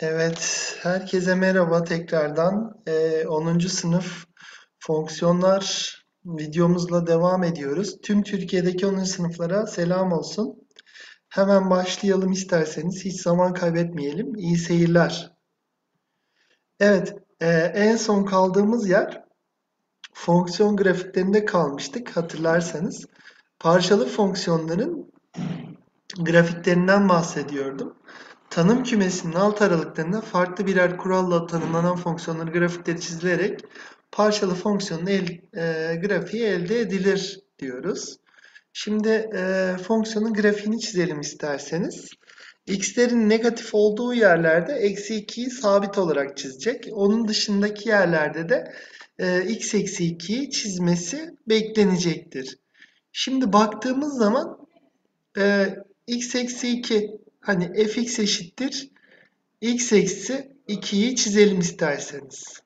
Evet, herkese merhaba tekrardan. Ee, 10. sınıf fonksiyonlar videomuzla devam ediyoruz. Tüm Türkiye'deki 10. sınıflara selam olsun. Hemen başlayalım isterseniz. Hiç zaman kaybetmeyelim. İyi seyirler. Evet, e, en son kaldığımız yer fonksiyon grafiklerinde kalmıştık hatırlarsanız. Parçalı fonksiyonların grafiklerinden bahsediyordum. Tanım kümesinin alt aralıklarında farklı birer kuralla tanımlanan fonksiyonların grafikleri çizilerek parçalı fonksiyonun el, e, grafiği elde edilir diyoruz. Şimdi e, fonksiyonun grafiğini çizelim isterseniz. x'lerin negatif olduğu yerlerde eksi 2'yi sabit olarak çizecek. Onun dışındaki yerlerde de e, x eksi 2'yi çizmesi beklenecektir. Şimdi baktığımız zaman e, x eksi 2 hani fx eşittir x eksi 2'yi çizelim isterseniz.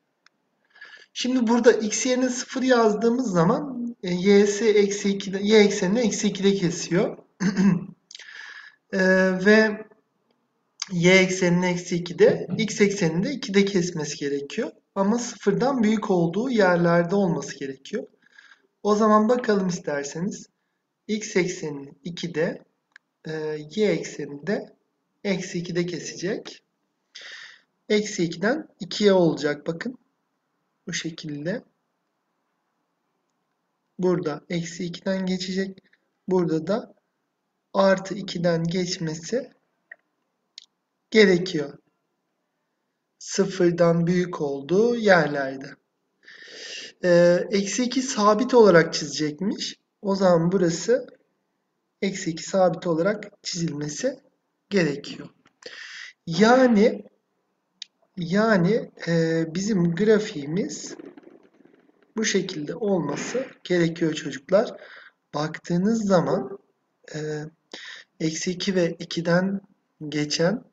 Şimdi burada x yerine 0 yazdığımız zaman e, y'si eksi 2'de, y eksenini eksi 2'de kesiyor. e, ve y eksenini eksi 2'de, x eksenini de 2'de kesmesi gerekiyor. Ama sıfırdan büyük olduğu yerlerde olması gerekiyor. O zaman bakalım isterseniz x eksenini 2'de, e, y eksenini de eksi 2'de kesecek. Eksi 2'den 2'ye olacak bakın. Bu şekilde. Burada eksi 2'den geçecek. Burada da artı 2'den geçmesi gerekiyor. Sıfırdan büyük olduğu yerlerde. Ee, eksi 2 sabit olarak çizecekmiş. O zaman burası eksi 2 sabit olarak çizilmesi gerekiyor. Yani yani e, bizim grafiğimiz bu şekilde olması gerekiyor çocuklar. Baktığınız zaman e, eksi 2 ve 2'den geçen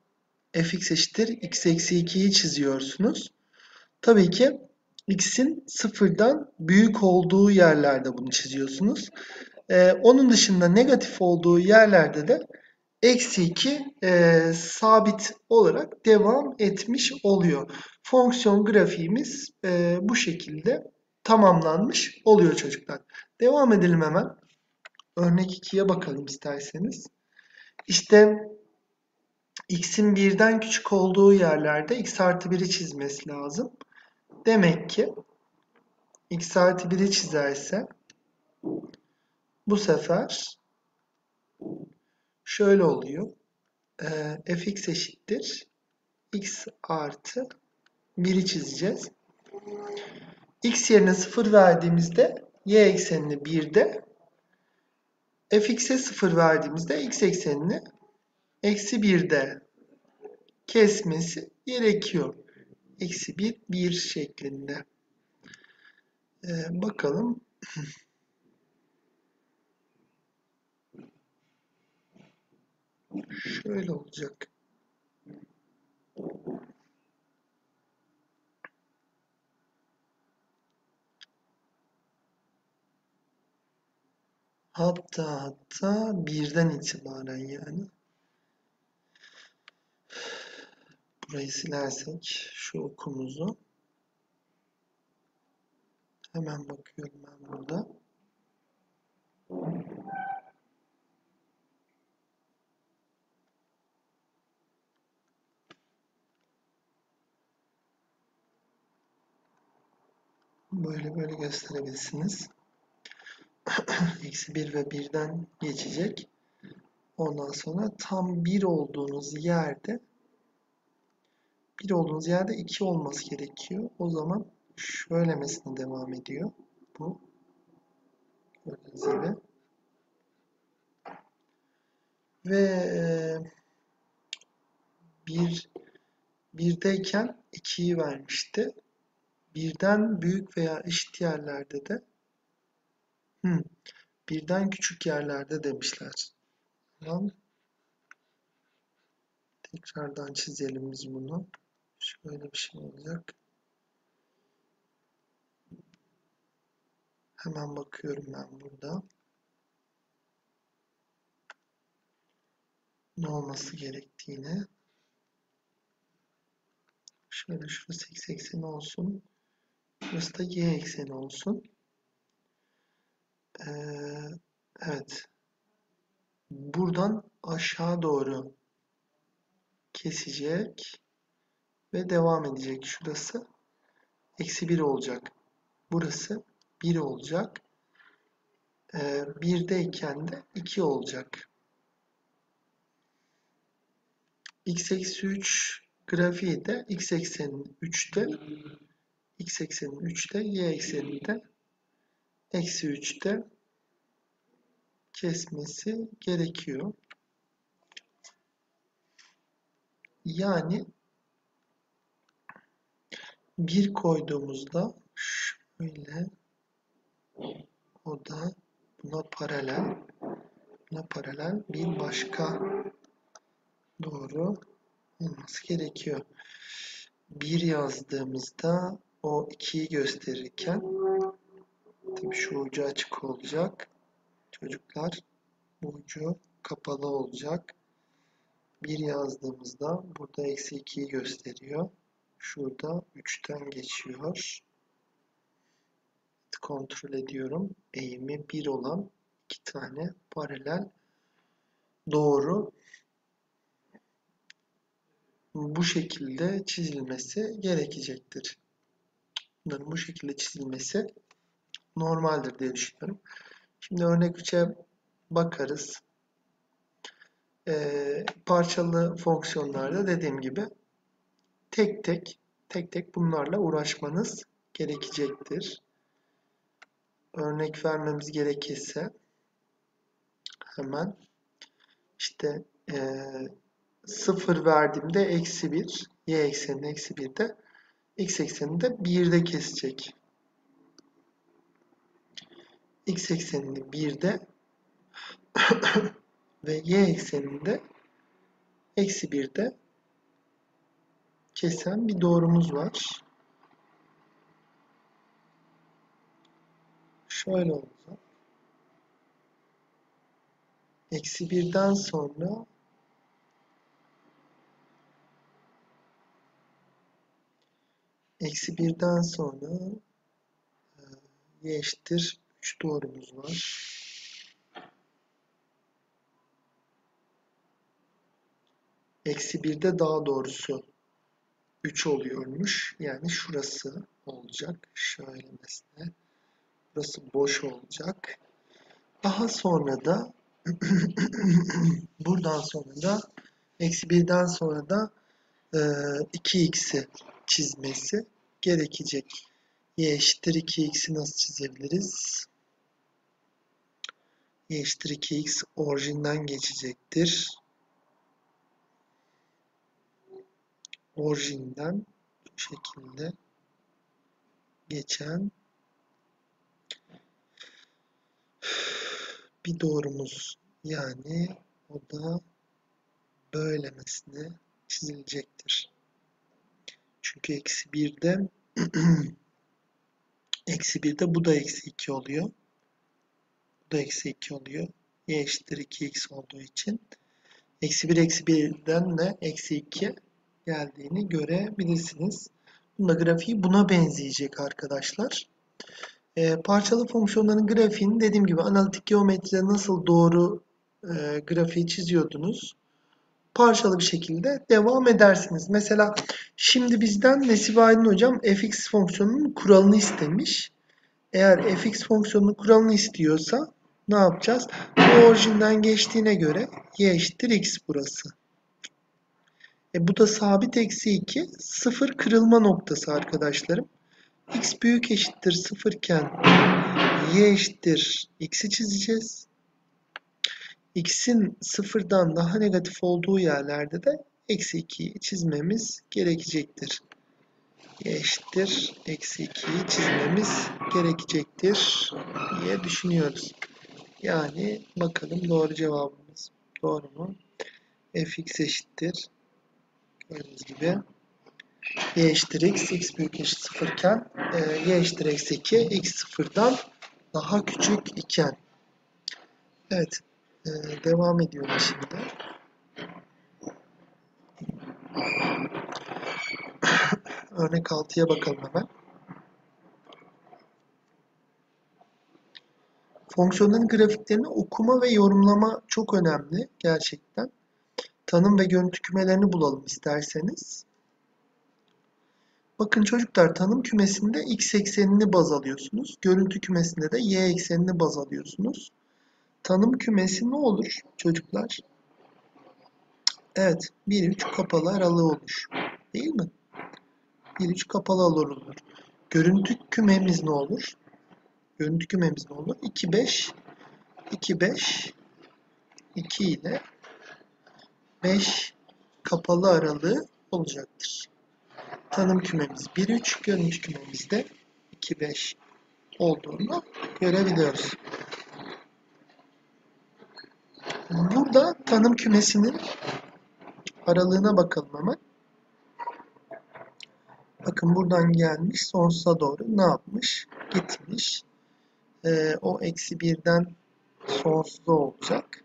fx eşittir x eksi 2'yi çiziyorsunuz. Tabii ki x'in sıfırdan büyük olduğu yerlerde bunu çiziyorsunuz. E, onun dışında negatif olduğu yerlerde de eksi 2 e, sabit olarak devam etmiş oluyor. Fonksiyon grafiğimiz e, bu şekilde tamamlanmış oluyor çocuklar. Devam edelim hemen. Örnek 2'ye bakalım isterseniz. İşte x'in birden küçük olduğu yerlerde x artı 1'i çizmesi lazım. Demek ki x artı 1'i çizerse bu sefer şöyle oluyor. E, fx eşittir. x artı 1'i çizeceğiz. x yerine 0 verdiğimizde y eksenini 1'de fx'e 0 verdiğimizde x eksenini eksi 1'de kesmesi gerekiyor. Eksi 1, 1 şeklinde. Ee, bakalım. Şöyle olacak. Hatta hatta birden itibaren yani. Burayı silersek şu okumuzu. Hemen bakıyorum ben burada. Böyle böyle gösterebilirsiniz. Eksi 1 ve 1'den geçecek. Ondan sonra tam 1 olduğunuz yerde 1 olduğunuz yerde 2 olması gerekiyor. O zaman şöylemesine devam ediyor. Bu. Gördüğünüz gibi. Ve 1 1'deyken 2'yi vermişti. Birden büyük veya eşit yerlerde de hmm, birden küçük yerlerde demişler. Tamam. Tekrardan çizelim biz bunu. Şöyle bir şey olacak. Hemen bakıyorum ben burada. Ne olması gerektiğini. Şöyle şurası x ekseni olsun. Burası da y ekseni olsun. Ee, evet. Buradan aşağı doğru kesecek ve devam edecek. Şurası eksi 1 olacak. Burası 1 olacak. Ee, 1'deyken de 2 olacak. x eksi 3 grafiği de x eksenin 3'te x eksenin 3'te y ekseninde eksi 3'te kesmesi gerekiyor. Yani bir koyduğumuzda şöyle o da buna paralel buna paralel bir başka doğru olması gerekiyor. Bir yazdığımızda o 2'yi gösterirken tabii şu ucu açık olacak. Çocuklar bu ucu kapalı olacak. Bir yazdığımızda burada eksi 2'yi gösteriyor. Şurada 3'ten geçiyor. Kontrol ediyorum. Eğimi 1 olan iki tane paralel doğru bu şekilde çizilmesi gerekecektir. Bunların bu şekilde çizilmesi normaldir diye düşünüyorum. Şimdi örnek 3'e bakarız. Ee, parçalı fonksiyonlarda dediğim gibi tek tek tek tek bunlarla uğraşmanız gerekecektir. Örnek vermemiz gerekirse hemen işte e, 0 verdiğimde eksi 1 y ekseninde eksi 1'de x ekseninde 1'de kesecek. x ekseninde 1'de ve y ekseninde eksi 1'de kesen bir doğrumuz var. Şöyle olacak. Eksi 1'den sonra eksi 1'den sonra e, y eşittir 3 doğrumuz var. Eksi 1'de daha doğrusu 3 oluyormuş. Yani şurası olacak. Şöyle mesela. Burası boş olacak. Daha sonra da buradan sonra da eksi 1'den sonra da e, 2x'i çizmesi gerekecek. y eşittir 2x'i nasıl çizebiliriz? y eşittir 2x orijinden geçecektir. Orijinden bu şekilde geçen bir doğrumuz yani o da böylemesine çizilecektir. Çünkü eksi 1'de eksi 1'de bu da eksi 2 oluyor. Bu da eksi 2 oluyor. y eşittir 2x olduğu için. Eksi 1 eksi 1'den de eksi 2 geldiğini görebilirsiniz. Bunda grafiği buna benzeyecek arkadaşlar. E, parçalı fonksiyonların grafiğini dediğim gibi analitik geometride nasıl doğru e, grafiği çiziyordunuz parçalı bir şekilde devam edersiniz. Mesela şimdi bizden Nesibe Aydın hocam fx fonksiyonunun kuralını istemiş. Eğer fx fonksiyonunun kuralını istiyorsa ne yapacağız? Bu orijinden geçtiğine göre y eşittir x burası. E bu da sabit eksi 2 sıfır kırılma noktası arkadaşlarım. x büyük eşittir 0 iken y eşittir x'i çizeceğiz x'in sıfırdan daha negatif olduğu yerlerde de eksi 2'yi çizmemiz gerekecektir. eşittir eksi 2'yi çizmemiz gerekecektir diye düşünüyoruz. Yani bakalım doğru cevabımız doğru mu? fx eşittir gördüğünüz gibi y eşittir x, x büyük eşit 0 iken e, y eşittir eksi 2, x sıfırdan daha küçük iken. Evet. Ee, devam ediyorum şimdi. Örnek 6'ya bakalım hemen. Fonksiyonların grafiklerini okuma ve yorumlama çok önemli gerçekten. Tanım ve görüntü kümelerini bulalım isterseniz. Bakın çocuklar tanım kümesinde x eksenini baz alıyorsunuz. Görüntü kümesinde de y eksenini baz alıyorsunuz. Tanım kümesi ne olur çocuklar? Evet, 1-3 kapalı aralığı olur. Değil mi? 1-3 kapalı aralığı olur. Görüntü kümemiz ne olur? Görüntü kümemiz ne olur? 2-5 2-5 2 ile 5 kapalı aralığı olacaktır. Tanım kümemiz 1-3, görüntü kümemiz de 2-5 olduğunu görebiliyoruz. Burada tanım kümesinin aralığına bakalım hemen. Bakın buradan gelmiş sonsuza doğru ne yapmış? Gitmiş. Ee, o eksi birden sonsuza olacak.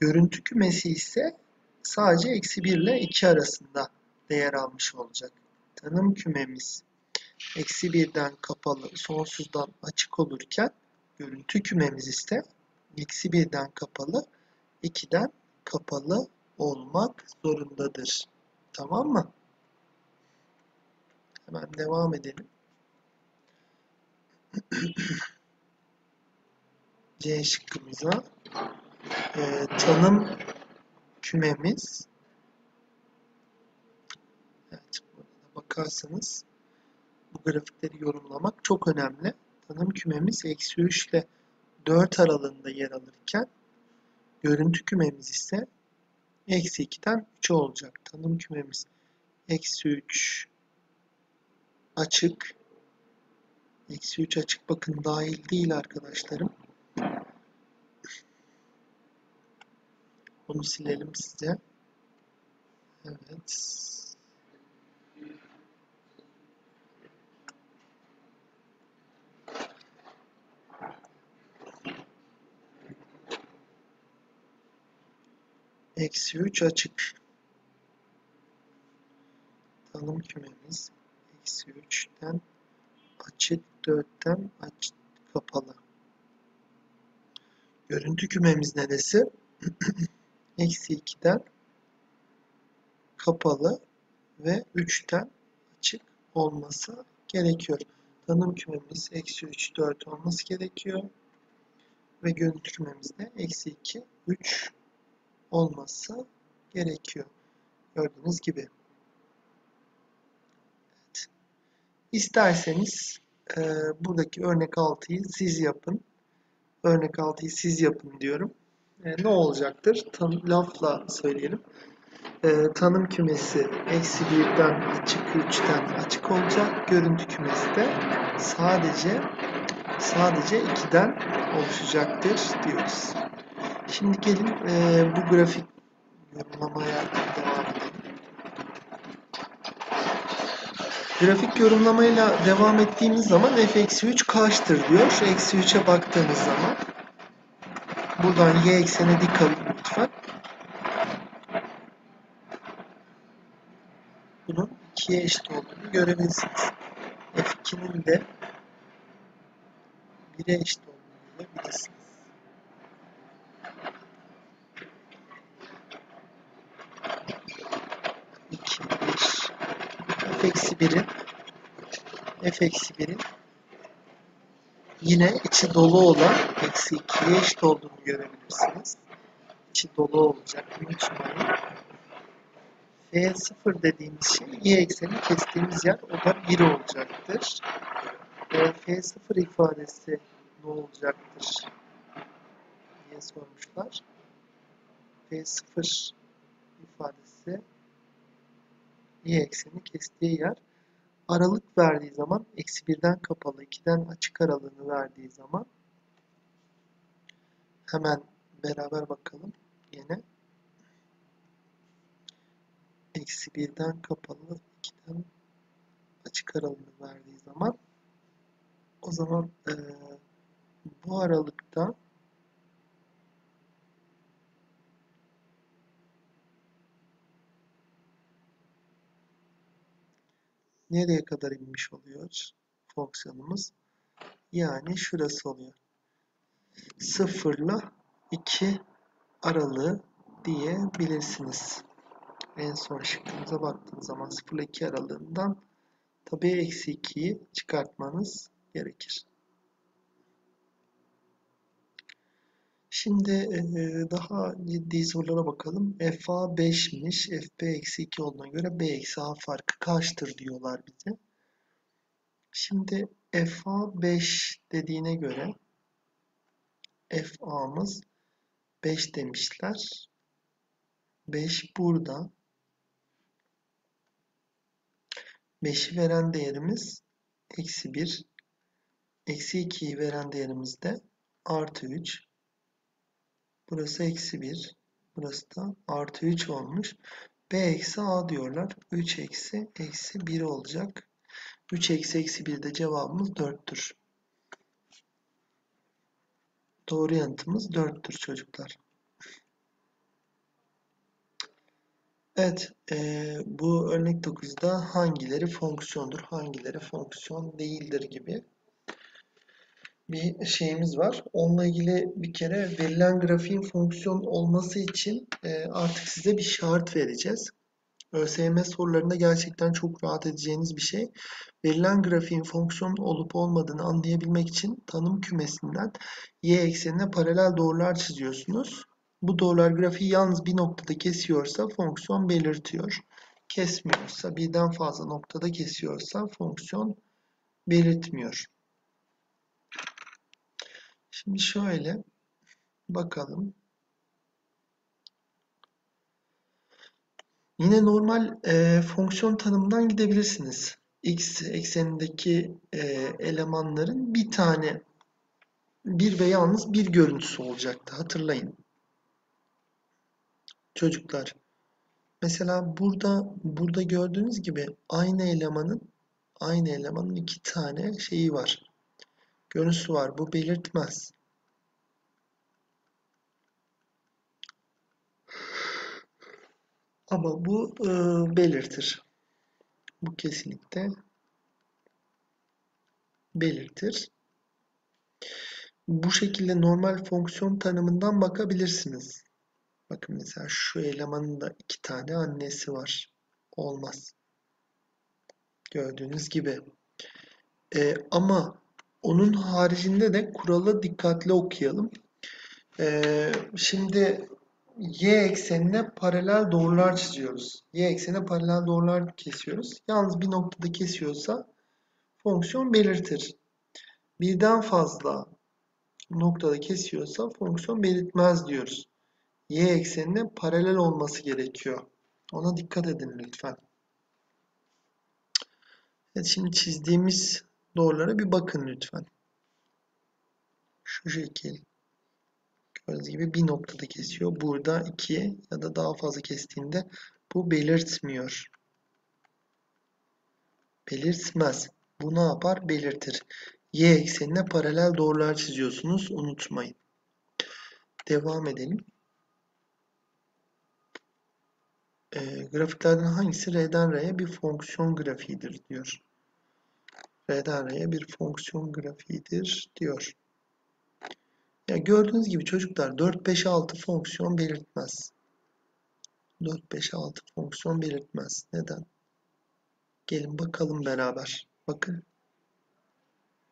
Görüntü kümesi ise sadece eksi 1 ile 2 arasında değer almış olacak. Tanım kümemiz eksi 1'den kapalı sonsuzdan açık olurken görüntü kümemiz ise eksi 1'den kapalı 2'den kapalı olmak zorundadır. Tamam mı? Hemen devam edelim. C şıkkımıza e, tanım kümemiz evet, bakarsanız bu grafikleri yorumlamak çok önemli. Tanım kümemiz eksi 3 ile 4 aralığında yer alırken görüntü kümemiz ise eksi 2'den 3 olacak. Tanım kümemiz eksi 3 açık eksi 3 açık bakın dahil değil arkadaşlarım. Bunu silelim size. Evet. Eksi 3 açık. Tanım kümemiz eksi 3'ten açık 4'ten açık kapalı. Görüntü kümemiz neresi? Eksi 2'den kapalı ve 3'ten açık olması gerekiyor. Tanım kümemiz eksi 3, 4 olması gerekiyor. Ve görüntü kümemiz de eksi 2, 3 olması gerekiyor. Gördüğünüz gibi. Evet. İsterseniz e, buradaki örnek 6'yı siz yapın. Örnek 6'yı siz yapın diyorum. E, ne olacaktır? Tan lafla söyleyelim. E, tanım kümesi eksi 1'den açık 3'ten açık olacak. Görüntü kümesi de sadece sadece 2'den oluşacaktır diyoruz. Şimdi gelin e, bu grafik yorumlamaya devam edelim. Grafik yorumlamayla devam ettiğimiz zaman f-3 kaçtır diyor. Şu eksi 3'e baktığımız zaman buradan y eksene dik alın lütfen. Bunun 2'ye eşit olduğunu görebilirsiniz. f2'nin de 1'e eşit olduğunu görebilirsiniz. İki, bir. f eksi 1'in f eksi 1'in yine içi dolu olan eksi 2'ye eşit olduğunu görebilirsiniz. İçi dolu olacak. Unutmayın. F0 dediğimiz şey y ekseni kestiğimiz yer o da 1 olacaktır. E, F0 ifadesi ne olacaktır diye sormuşlar. F0 ifadesi y ekseni kestiği yer? Aralık verdiği zaman eksi birden kapalı 2'den açık aralığını verdiği zaman hemen beraber bakalım yine eksi birden kapalı 2'den açık aralığını verdiği zaman o zaman e, bu aralıkta nereye kadar inmiş oluyor fonksiyonumuz? Yani şurası oluyor. 0 ile 2 aralığı diyebilirsiniz. En son şıkkımıza baktığınız zaman 0 ile 2 aralığından tabii eksi 2'yi çıkartmanız gerekir. Şimdi daha ciddi sorulara bakalım. FA 5'miş. FB eksi 2 olduğuna göre B eksi A farkı kaçtır diyorlar bize. Şimdi FA 5 dediğine göre FA'mız 5 demişler. 5 burada. 5'i veren değerimiz eksi 1. Eksi 2'yi veren değerimiz de artı 3. Burası eksi 1. Burası da artı 3 olmuş. B eksi A diyorlar. 3 eksi eksi 1 olacak. 3 eksi eksi 1 de cevabımız 4'tür. Doğru yanıtımız 4'tür çocuklar. Evet, e, bu örnek 9'da hangileri fonksiyondur, hangileri fonksiyon değildir gibi bir şeyimiz var. Onunla ilgili bir kere verilen grafiğin fonksiyon olması için e, artık size bir şart vereceğiz. ÖSYM sorularında gerçekten çok rahat edeceğiniz bir şey. Verilen grafiğin fonksiyon olup olmadığını anlayabilmek için tanım kümesinden y eksenine paralel doğrular çiziyorsunuz. Bu doğrular grafiği yalnız bir noktada kesiyorsa fonksiyon belirtiyor. Kesmiyorsa, birden fazla noktada kesiyorsa fonksiyon belirtmiyor. Şimdi şöyle bakalım. Yine normal e, fonksiyon tanımından gidebilirsiniz. X eksenindeki e, elemanların bir tane bir ve yalnız bir görüntüsü olacaktı. Hatırlayın. Çocuklar. Mesela burada burada gördüğünüz gibi aynı elemanın aynı elemanın iki tane şeyi var. Görüntüsü var. Bu belirtmez. Ama bu e, belirtir. Bu kesinlikle belirtir. Bu şekilde normal fonksiyon tanımından bakabilirsiniz. Bakın mesela şu elemanın da iki tane annesi var. Olmaz. Gördüğünüz gibi. E, ama onun haricinde de kuralı dikkatli okuyalım. E, şimdi y eksenine paralel doğrular çiziyoruz. Y eksenine paralel doğrular kesiyoruz. Yalnız bir noktada kesiyorsa fonksiyon belirtir. Birden fazla noktada kesiyorsa fonksiyon belirtmez diyoruz. Y eksenine paralel olması gerekiyor. Ona dikkat edin lütfen. Evet, şimdi çizdiğimiz doğrulara bir bakın lütfen. Şu şekil. Gördüğünüz gibi bir noktada kesiyor. Burada iki ya da daha fazla kestiğinde bu belirtmiyor. Belirtmez. Bu ne yapar? Belirtir. Y eksenine paralel doğrular çiziyorsunuz. Unutmayın. Devam edelim. E, grafiklerden hangisi R'den R'ye bir fonksiyon grafiğidir diyor. R'den R'ye bir fonksiyon grafiğidir diyor. Ya gördüğünüz gibi çocuklar 4, 5, 6 fonksiyon belirtmez. 4, 5, 6 fonksiyon belirtmez. Neden? Gelin bakalım beraber. Bakın.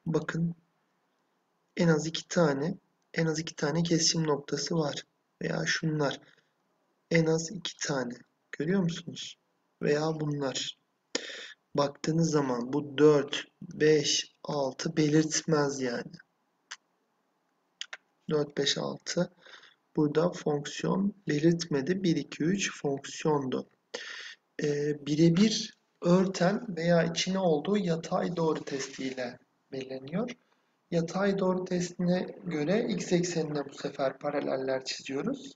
Bakın. En az iki tane en az iki tane kesişim noktası var. Veya şunlar. En az iki tane. Görüyor musunuz? Veya bunlar. Baktığınız zaman bu 4, 5, 6 belirtmez yani. 4, 5, 6. Burada fonksiyon belirtmedi. 1, 2, 3 fonksiyondu. Ee, Birebir örten veya içine olduğu yatay doğru testiyle belirleniyor. Yatay doğru testine göre x eksenine bu sefer paraleller çiziyoruz.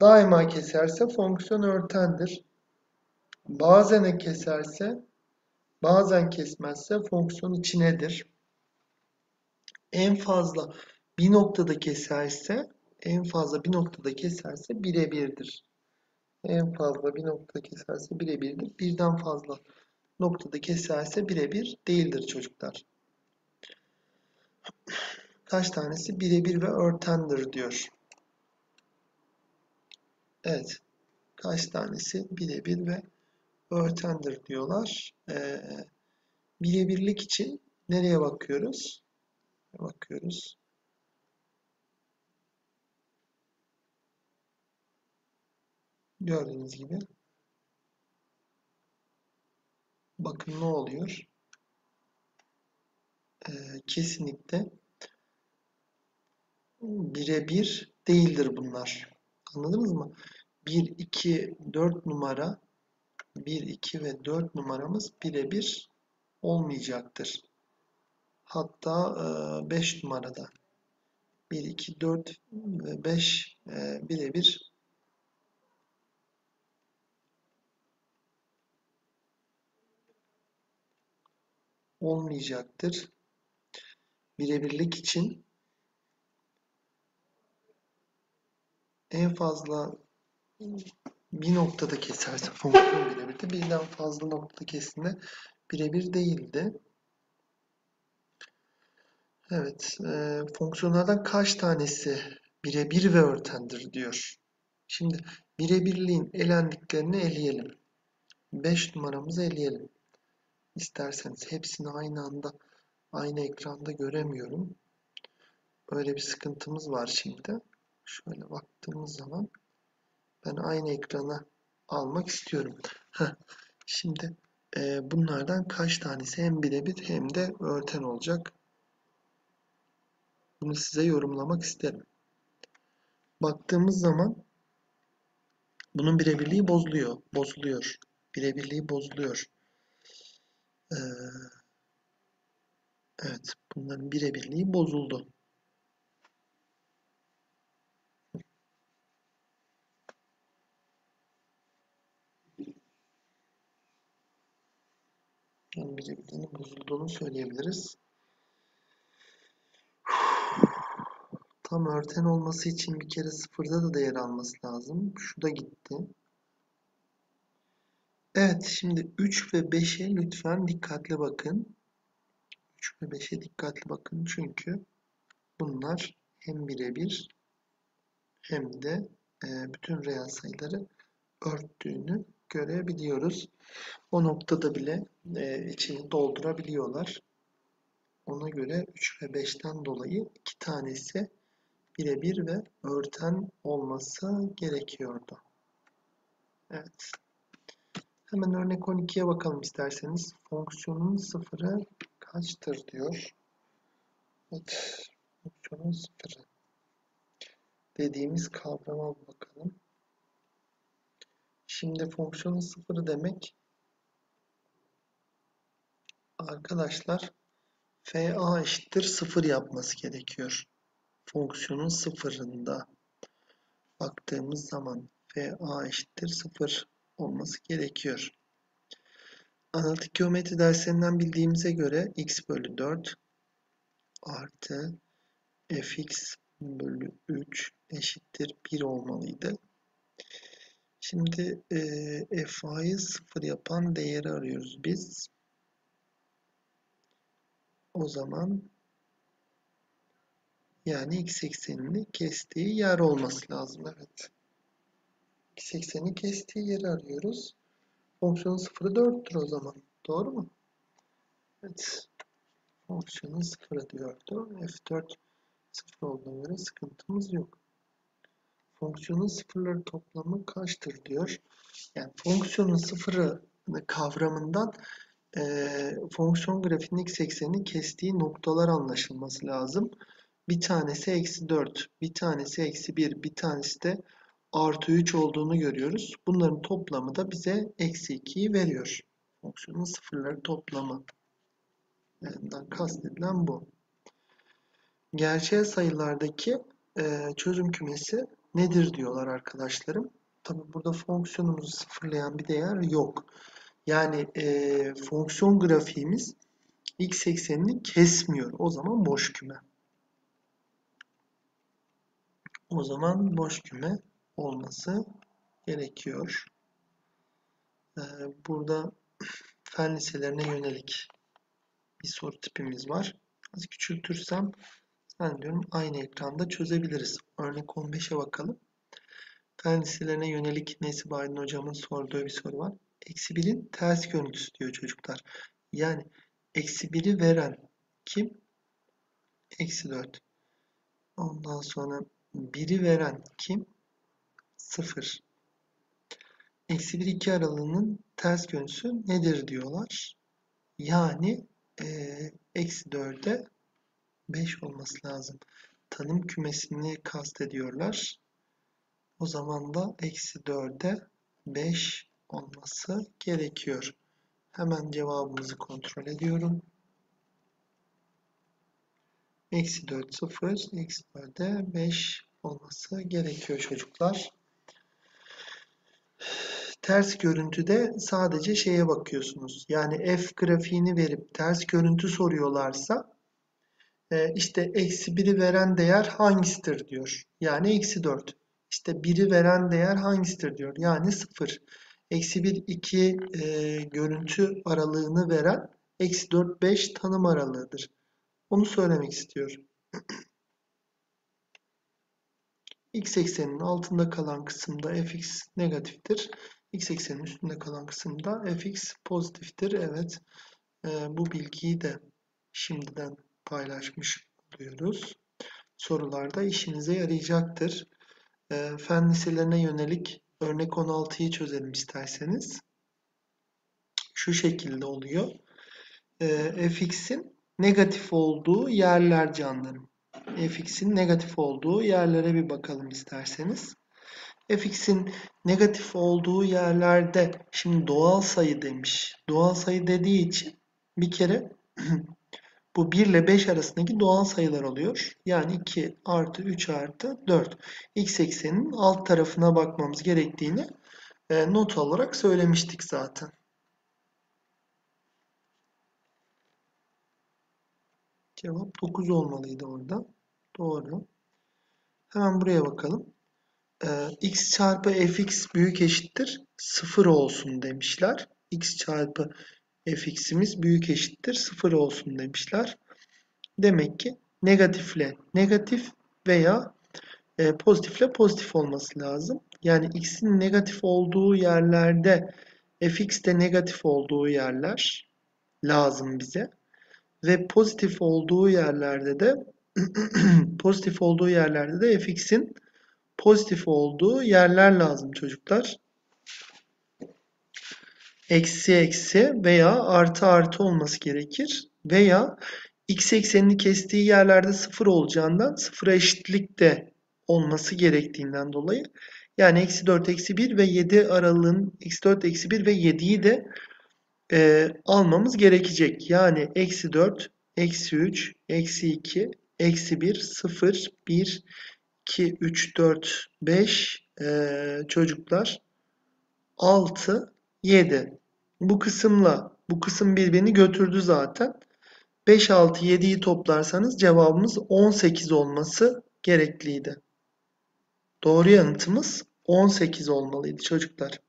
Daima keserse fonksiyon örtendir. Bazen keserse, bazen kesmezse fonksiyon içinedir. En fazla bir noktada keserse, en fazla bir noktada keserse birebirdir. En fazla bir noktada keserse birebirdir. Birden fazla noktada kesilen ise birebir değildir çocuklar. Kaç tanesi birebir ve örtendir diyor. Evet. Kaç tanesi birebir ve örtendir diyorlar. Ee, birebirlik için nereye bakıyoruz? Bakıyoruz. Gördüğünüz gibi. Bakın ne oluyor? Ee, kesinlikle birebir değildir bunlar. Anladınız mı? 1, 2, 4 numara 1, 2 ve 4 numaramız birebir olmayacaktır. Hatta 5 numarada 1, 2, 4 ve 5 birebir olmayacaktır. Birebirlik için en fazla bir noktada keserse fonksiyon birebirdi. Birden fazla noktada kesinde birebir değildi. Evet, e, fonksiyonlardan kaç tanesi birebir ve örtendir diyor. Şimdi birebirliğin elendiklerini eleyelim. 5 numaramızı eleyelim. İsterseniz hepsini aynı anda aynı ekranda göremiyorum. Öyle bir sıkıntımız var şimdi. Şöyle baktığımız zaman ben aynı ekrana almak istiyorum. Heh, şimdi e, bunlardan kaç tanesi hem birebir hem de örten olacak? Bunu size yorumlamak isterim. Baktığımız zaman bunun birebirliği bozuluyor. Bozuluyor. Birebirliği bozuluyor. Ee, evet. Bunların birebirliği bozuldu. Birebirliğinin bozulduğunu söyleyebiliriz. Tam örten olması için bir kere sıfırda da değer alması lazım. Şu da gitti. Evet şimdi 3 ve 5'e lütfen dikkatli bakın. 3 ve 5'e dikkatli bakın çünkü bunlar hem birebir hem de e, bütün reel sayıları örttüğünü görebiliyoruz. O noktada bile e, içini doldurabiliyorlar. Ona göre 3 ve 5'ten dolayı iki tanesi birebir ve örten olması gerekiyordu. Evet. Hemen örnek 12'ye bakalım isterseniz. Fonksiyonun sıfırı kaçtır diyor. Evet. Fonksiyonun sıfırı. Dediğimiz kavrama bakalım. Şimdi fonksiyonun sıfırı demek arkadaşlar fa eşittir sıfır yapması gerekiyor. Fonksiyonun sıfırında baktığımız zaman fa eşittir sıfır olması gerekiyor. Analitik geometri derslerinden bildiğimize göre x bölü 4 artı fx bölü 3 eşittir 1 olmalıydı. Şimdi e, fa'yı sıfır yapan değeri arıyoruz biz. O zaman yani x eksenini kestiği yer olması lazım. Evet. x eksenini kestiği yeri arıyoruz. Fonksiyonun sıfırı 4'tür o zaman. Doğru mu? Evet. Fonksiyonun sıfırı 4'tü. F4 sıfır olduğuna göre sıkıntımız yok. Fonksiyonun sıfırları toplamı kaçtır diyor. Yani fonksiyonun sıfırı kavramından e, fonksiyon grafiğinin x eksenini kestiği noktalar anlaşılması lazım. Bir tanesi eksi 4, bir tanesi eksi 1, bir tanesi de artı 3 olduğunu görüyoruz. Bunların toplamı da bize eksi 2'yi veriyor. Fonksiyonun sıfırları toplamı. Yani kastedilen bu. Gerçel sayılardaki e, çözüm kümesi nedir diyorlar arkadaşlarım. Tabi burada fonksiyonumuzu sıfırlayan bir değer yok. Yani e, fonksiyon grafiğimiz x eksenini kesmiyor. O zaman boş küme. O zaman boş küme olması gerekiyor. Ee, burada fen liselerine yönelik bir soru tipimiz var. Az küçültürsem zannediyorum aynı ekranda çözebiliriz. Örnek 15'e bakalım. Fen liselerine yönelik Nesip Aydın hocamın sorduğu bir soru var. Eksi 1'in ters görüntüsü diyor çocuklar. Yani eksi 1'i veren kim? Eksi 4. Ondan sonra 1'i veren kim? 0. Eksi 1 2 aralığının ters görüntüsü nedir diyorlar. Yani eksi 4'e 5 olması lazım. Tanım kümesini kastediyorlar. O zaman da eksi 4'e 5 olması gerekiyor. Hemen cevabımızı kontrol ediyorum. Eksi 4 0, eksi 4'e 5 olması gerekiyor çocuklar. Ters görüntüde sadece şeye bakıyorsunuz. Yani f grafiğini verip ters görüntü soruyorlarsa e, işte eksi 1'i veren değer hangisidir diyor. Yani eksi 4. İşte 1'i veren değer hangisidir diyor. Yani 0. Eksi 1, 2 e, görüntü aralığını veren eksi 4, 5 tanım aralığıdır. Onu söylemek istiyorum. x ekseninin altında kalan kısımda fx negatiftir. x eksenin üstünde kalan kısımda fx pozitiftir. Evet e, bu bilgiyi de şimdiden paylaşmış oluyoruz. Sorularda işinize yarayacaktır. E, fen liselerine yönelik örnek 16'yı çözelim isterseniz. Şu şekilde oluyor. E, fx'in negatif olduğu yerler canlarım. fx'in negatif olduğu yerlere bir bakalım isterseniz. fx'in negatif olduğu yerlerde şimdi doğal sayı demiş. Doğal sayı dediği için bir kere bu 1 ile 5 arasındaki doğal sayılar oluyor. Yani 2 artı 3 artı 4. X ekseninin alt tarafına bakmamız gerektiğini e, not olarak söylemiştik zaten. Cevap 9 olmalıydı orada. Doğru. Hemen buraya bakalım. Ee, x çarpı fx büyük eşittir 0 olsun demişler. x çarpı fx'imiz büyük eşittir 0 olsun demişler. Demek ki negatifle negatif veya e, pozitifle pozitif olması lazım. Yani x'in negatif olduğu yerlerde fx de negatif olduğu yerler lazım bize ve pozitif olduğu yerlerde de pozitif olduğu yerlerde de fx'in pozitif olduğu yerler lazım çocuklar. Eksi eksi veya artı artı olması gerekir. Veya x eksenini kestiği yerlerde sıfır olacağından sıfıra eşitlik de olması gerektiğinden dolayı yani eksi 4, eksi 1 ve 7 aralığın eksi 4, eksi 1 ve 7'yi de e, almamız gerekecek. Yani eksi 4, eksi 3, eksi 2, eksi 1, 0, 1, 2, 3, 4, 5 e, çocuklar 6, 7. Bu kısımla bu kısım birbirini götürdü zaten. 5, 6, 7'yi toplarsanız cevabımız 18 olması gerekliydi. Doğru yanıtımız 18 olmalıydı çocuklar.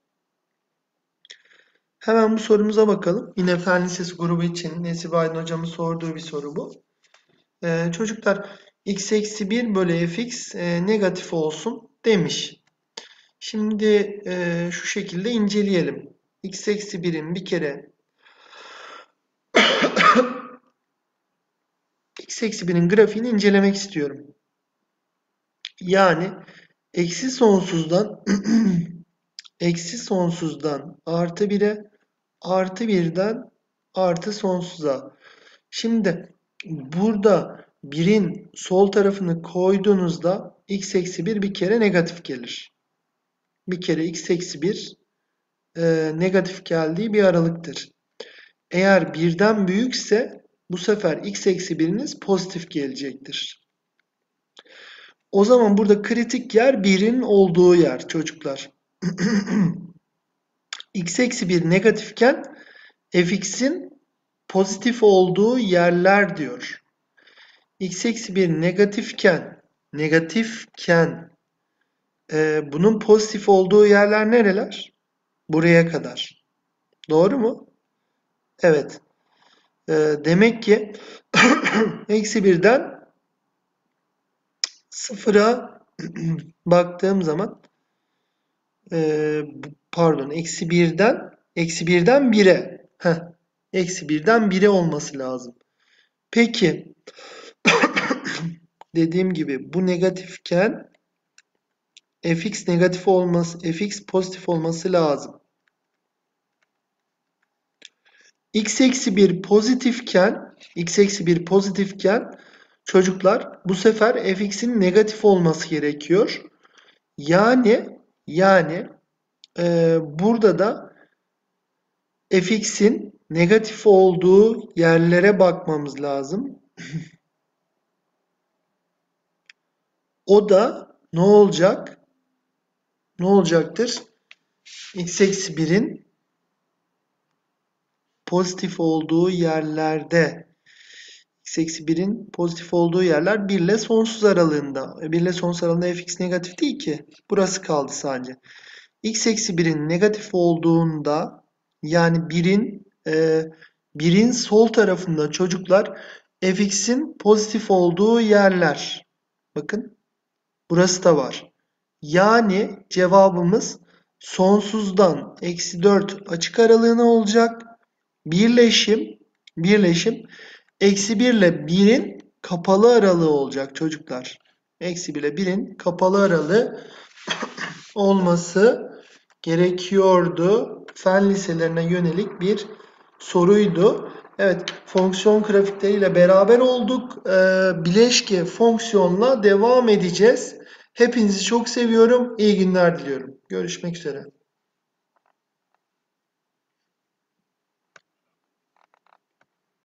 Hemen bu sorumuza bakalım. Yine Fen Lisesi grubu için Nesip Aydın hocamın sorduğu bir soru bu. Ee, çocuklar x eksi 1 bölü fx e, negatif olsun demiş. Şimdi e, şu şekilde inceleyelim. X eksi 1'in bir kere x eksi 1'in grafiğini incelemek istiyorum. Yani eksi sonsuzdan eksi sonsuzdan artı 1'e artı 1'den artı sonsuza. Şimdi burada 1'in sol tarafını koyduğunuzda x eksi 1 bir kere negatif gelir. Bir kere x eksi 1 e, negatif geldiği bir aralıktır. Eğer birden büyükse bu sefer x eksi 1'iniz pozitif gelecektir. O zaman burada kritik yer 1'in olduğu yer çocuklar. x eksi 1 negatifken fx'in pozitif olduğu yerler diyor. x eksi 1 negatifken negatifken e, bunun pozitif olduğu yerler nereler? Buraya kadar. Doğru mu? Evet. Ee, demek ki eksi birden sıfıra baktığım zaman ee, pardon eksi birden eksi birden bire eksi birden bire olması lazım. Peki dediğim gibi bu negatifken fx negatif olması fx pozitif olması lazım. X eksi 1 pozitifken x eksi 1 pozitifken çocuklar bu sefer fx'in negatif olması gerekiyor. Yani yani e, burada da fx'in negatif olduğu yerlere bakmamız lazım. o da ne olacak? Ne olacaktır? x eksi 1'in pozitif olduğu yerlerde x eksi 1'in pozitif olduğu yerler 1 ile sonsuz aralığında. 1 e, ile sonsuz aralığında fx negatif değil ki. Burası kaldı sadece. x eksi 1'in negatif olduğunda yani 1'in e, 1'in sol tarafında çocuklar fx'in pozitif olduğu yerler. Bakın burası da var. Yani cevabımız sonsuzdan eksi 4 açık aralığına olacak. Birleşim, birleşim eksi 1 ile 1'in kapalı aralığı olacak çocuklar. Eksi 1 ile 1'in kapalı aralığı olması gerekiyordu. Fen liselerine yönelik bir soruydu. Evet, fonksiyon grafikleriyle beraber olduk. Ee, bileşke fonksiyonla devam edeceğiz. Hepinizi çok seviyorum. İyi günler diliyorum. Görüşmek üzere.